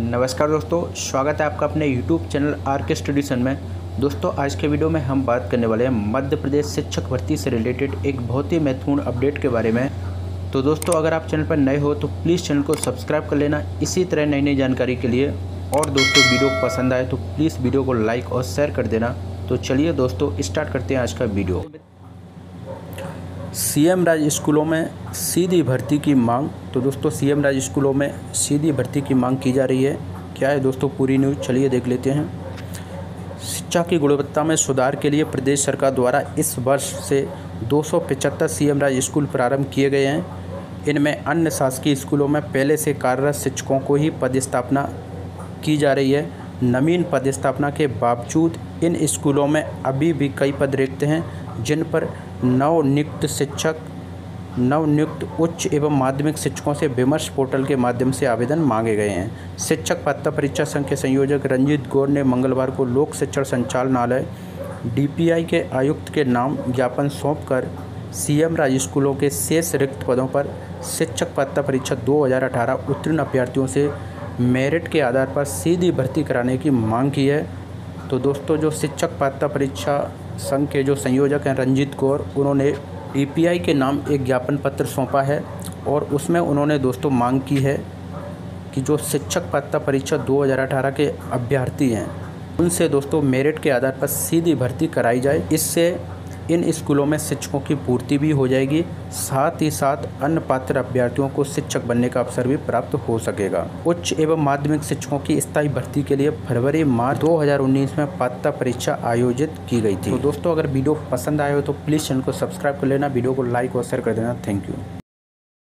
नमस्कार दोस्तों, स्वागत है आपका अपने YouTube चैनल आर के स्टडीसन में। दोस्तों, आज के वीडियो में हम बात करने वाले हैं मध्य प्रदेश शिक्षक भर्ती से रिलेटेड एक बहुत ही महत्वपूर्ण अपडेट के बारे में। तो दोस्तों, अगर आप चैनल पर नए हो तो प्लीज़ चैनल को सब्सक्राइब कर लेना। इसी तरह नई नई जानकारी के लिए। और दोस्तों, वीडियो पसंद आए तो प्लीज़ वीडियो को लाइक और शेयर कर देना। तो चलिए दोस्तों, स्टार्ट करते हैं आज का वीडियो। सीएम राज स्कूलों में सीधी भर्ती की मांग। तो दोस्तों, सीएम राज स्कूलों में सीधी भर्ती की मांग की जा रही है। क्या है दोस्तों पूरी न्यूज़? चलिए देख लेते हैं। शिक्षा की गुणवत्ता में सुधार के लिए प्रदेश सरकार द्वारा इस वर्ष से दो सीएम राज स्कूल प्रारंभ किए गए हैं। इनमें अन्य शासकीय स्कूलों में पहले से कार्यरत शिक्षकों को ही पदस्थापना की जा रही है। नवीन पदस्थापना के बावजूद इन स्कूलों में अभी भी कई पद रिक्त हैं, जिन पर नवनियुक्त शिक्षक, नवनियुक्त उच्च एवं माध्यमिक शिक्षकों से विमर्श पोर्टल के माध्यम से आवेदन मांगे गए हैं। शिक्षक पात्रता परीक्षा संघ के संयोजक रंजीत गौर ने मंगलवार को लोक शिक्षण संचालनालय, डीपीआई के आयुक्त के नाम ज्ञापन सौंपकर सीएम राज स्कूलों के शेष रिक्त पदों पर शिक्षक पात्रता परीक्षा 2018 उत्तीर्ण अभ्यर्थियों से मेरिट के आधार पर सीधी भर्ती कराने की मांग की है। तो दोस्तों, जो शिक्षक पात्रता परीक्षा संघ के जो संयोजक हैं रंजीत कौर, उन्होंने ईपीआई के नाम एक ज्ञापन पत्र सौंपा है और उसमें उन्होंने दोस्तों मांग की है कि जो शिक्षक पात्रता परीक्षा 2018 के अभ्यर्थी हैं, उनसे दोस्तों मेरिट के आधार पर सीधी भर्ती कराई जाए। इससे इन स्कूलों में शिक्षकों की पूर्ति भी हो जाएगी। साथ ही साथ अन्य पात्र अभ्यर्थियों को शिक्षक बनने का अवसर भी प्राप्त हो सकेगा। उच्च एवं माध्यमिक शिक्षकों की स्थायी भर्ती के लिए फरवरी, मार्च 2019 में पात्रता परीक्षा आयोजित की गई थी। तो दोस्तों, अगर वीडियो पसंद आए हो तो प्लीज़ चैनल को सब्सक्राइब कर लेना, वीडियो को लाइक और शेयर कर देना। Thank you.